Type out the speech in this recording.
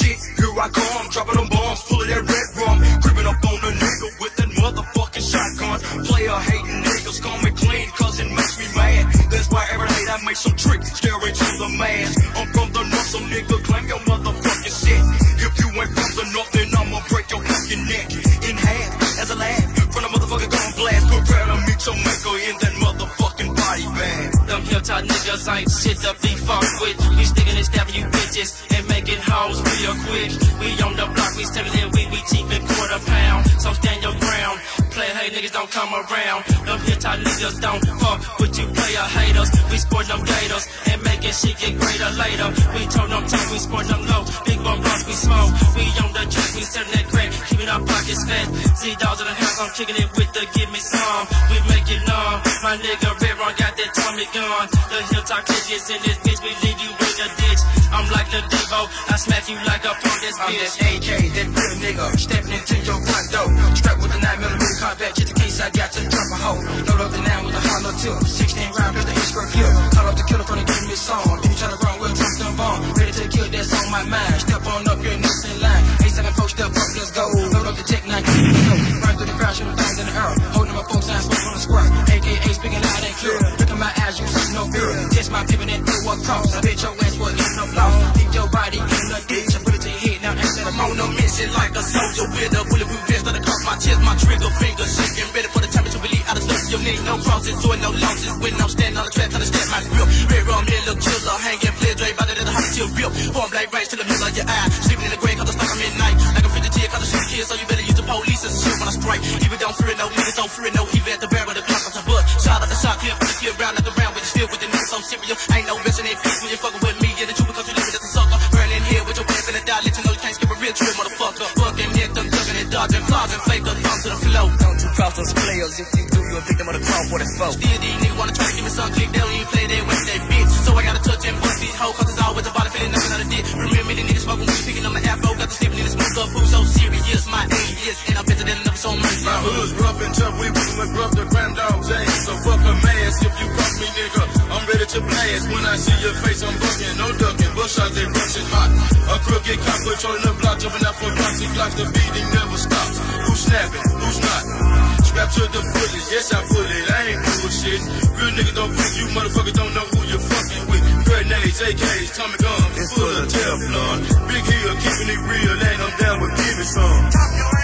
shit. Here I come, dropping them bombs full of that red rum. Creeping up on a nigga with that motherfucking shotgun. Player hating niggas call me clean, cause it makes me mad. That's why every night I make some tricks, staring to the mask. I'm from the north, so nigga, claim your motherfucking shit. If you ain't from the north, then I'ma break your fucking neck in half as a laugh. From the motherfucking gun blast, prepare to meet your maker in that motherfucking body bag ain't shit to be fucked with. We sticking and stabbing you bitches and making hoes real quick. We on the block, we stepping in, we, we cheap and quarter pound. So stand your ground. Play hey niggas don't come around. Them hit type niggas don't fuck with you player haters. We sport them gators and making shit get greater later. We told them talk, we sport them low. Big bum blocks, we smoke. We on the track, we selling that Z dogs in the house, I'm kicking it with the give me some. We make it numb. My nigga Red Ron got that Tommy gun. The hilltop kids in this bitch, we leave you in the ditch. I'm like the Devo, I smack you like a punk this bitch. I'm that AK, that real nigga, stepping into your front door. Strapped with a 9 millimeter combat, just in case I got to drop a hole. Load up the 9 with a hollow tip, 16 round with the kill. Call up the killer from the give me a song. Then you tryna run, we'll drop them bomb. Ready to kill, that's on my mind. Step on up, your next in line. A7 post step up, let's go. Load up the tech 9, and what costs. I bet your ass will end up lost. Keep your body in the ditch. I put it to your head, now the I'm on a mission like a soldier with a bulletproof vest that across my chest, my trigger finger shaking, ready for the time to release out of stuff. Your name, no crosses or no losses. When I'm standing on the track, trying to step my grip. Red rum, look killer, hanging, Playa Dre, by the little hot chill rip. Form like range to the middle of your eye. Sleeping in the grave, cause I stuck at midnight. Like a 50 cause I shoot kids, so you better use the police as shit when I strike. Even don't fear no niggas, don't fear no heavy at the barrel, fucking with me, and the truth because you living as a sucker. Burning here with your in the dot, let you know you can't skip a real trip, motherfucker. Fucking hit them, ducking and dodging, flaws and fake, thumb to the flow. Don't you cross those players. If you do, you a victim of the call for the foe. Still these niggas wanna try to give me some click, they don't even play that with that bitch. So I gotta touch and bust these hoes, cause it's always about a feeling nothing on the dick. Remember the niggas smoking weed, picking up my afro, got the slipping in the up, who's so serious, my aim is, and I'm better than never so much. My hood's rough and tough, we my gruff, the grand dogs ain't. So fuck a mask if you cross me, nigga. I'm ready to blast. When I see your face, I'm bucking, no ducking. Bush they rushing hot. A crooked cop patrolling the block, jumping out for blocks. He blocks the beating, never stops. Who's snapping? Who's not? Strapped to the footage, yes I put it. I ain't bullshit. Real niggas don't pick you, motherfuckers don't know who you're fucking with. Grenades, AKs, Tommy guns, full of Teflon. Big hill, keeping it real, and I'm down with give me some.